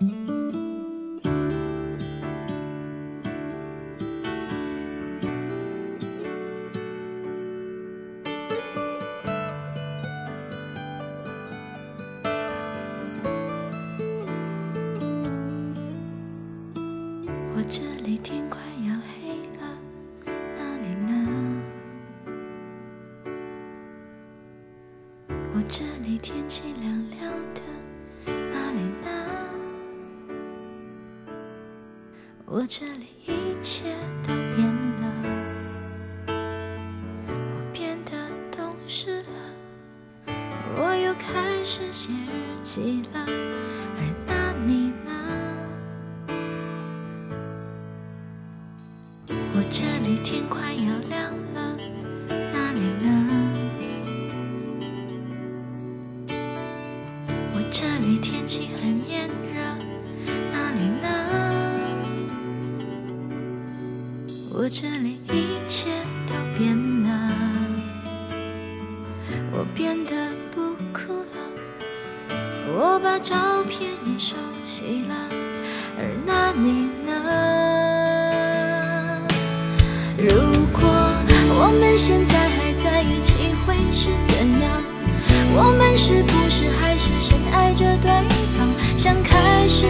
我这里天快要黑了，哪里呢？我这里天气凉凉的，我这里一切都变了，我变得懂事了，我又开始写日记了，而那你呢？我这里天快要亮了，那里呢？我这里天气很炎这里一切都变了，我变得不哭了，我把照片也收起了，而那你呢？如果我们现在还在一起，会是怎样？我们是不是还是深爱着对方，像开始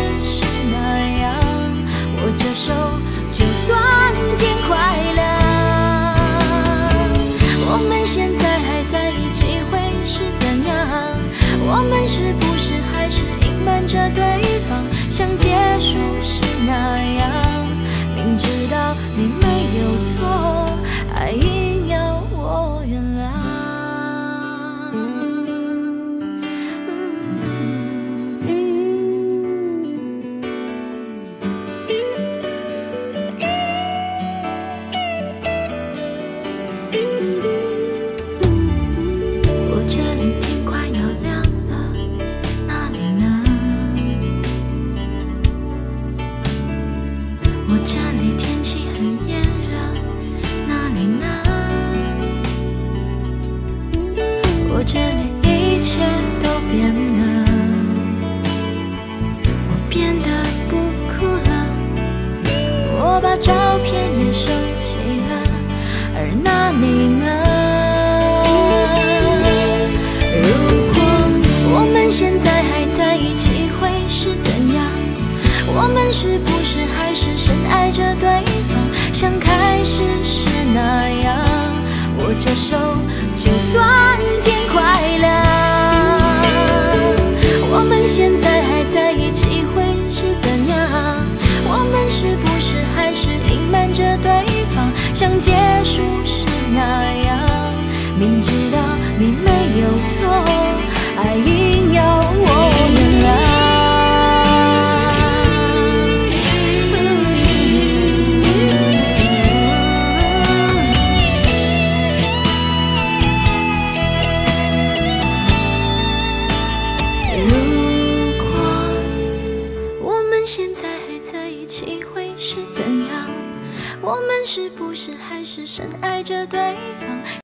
这对。收起了，而那你呢？如果我们现在还在一起，会是怎样？我们是不是还是深爱着对方，像开始时那样？握着手，着对方，像结束时那样？明知道你没有错，还硬我们是不是还是深爱着对方，